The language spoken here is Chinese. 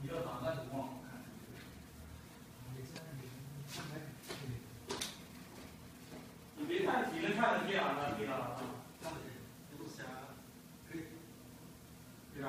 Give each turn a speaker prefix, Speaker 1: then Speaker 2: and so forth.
Speaker 1: 你要打么看？你看，你能看得见啊？那长，
Speaker 2: 看不，不？对，